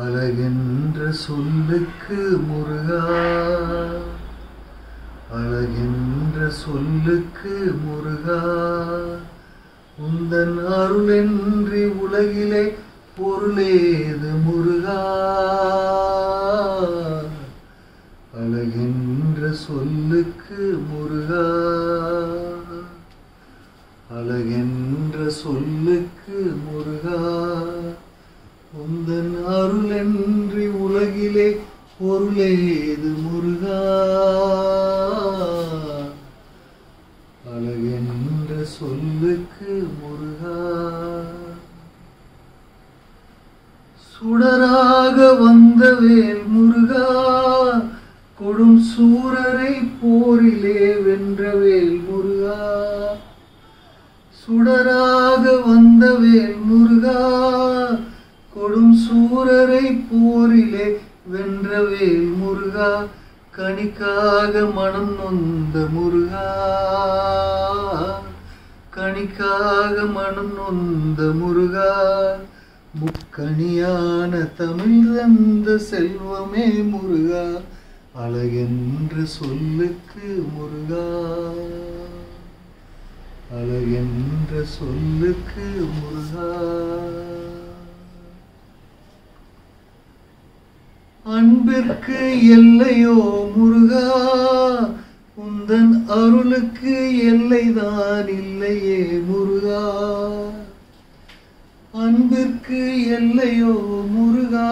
அழகென்ற சொல்லுக்கு முருகா. அழகென்ற சொல்லுக்கு முருகா. உந்தன் அருளென்றி உலகிலே பொருளேது முருகா. அழகின்ற சொல்லுக்கு முருகா. அழகின்ற சொல்லுக்கு முருகா. உந்தன் அருளன்றி உலகிலே பொருளேது முருகா. அழகென்ற சொல்லுக்கு முருகா. சுடராக வந்த வேல் முருகா. கொடும் சூரரை போரிலே வென்ற வேல் முருகா. சுடராக வந்த வேல் முருகா. சூரரை போரிலே வென்ற வேல் முருகா கணிக்காக மனம் நொந்த முருகா. கணிக்காக மனம் நொந்த முருகா முக்கணியான தமிழ் செல்வமே முருகா அழகென்ற சொல்லுக்கு முருகா. அழகென்ற சொல்லுக்கு முருகா. அன்பிற்கு எல்லையோ முருகா உந்தன் அருளுக்கு எல்லைதான் இல்லையே முருகா. அன்பிற்கு எல்லையோ முருகா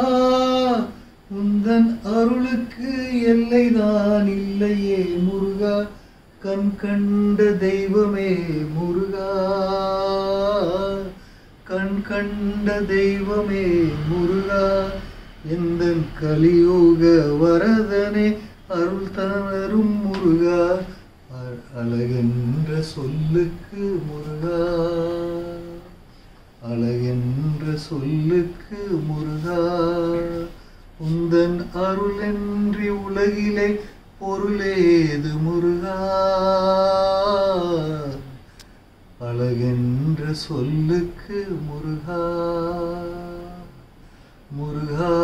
உந்தன் அருளுக்கு எல்லைதான் இல்லையே முருகா. கண் கண்ட தெய்வமே முருகா கண் கண்ட தெய்வமே முருகா. எந்த கலியுக வரதனே அருள் தரும் முருகா அழகென்ற சொல்லுக்கு முருகா. அழகென்ற சொல்லுக்கு முருகா. உந்தன் அருளென்றி உலகிலே பொருளேது முருகா. அழகென்ற சொல்லுக்கு முருகா. முருகா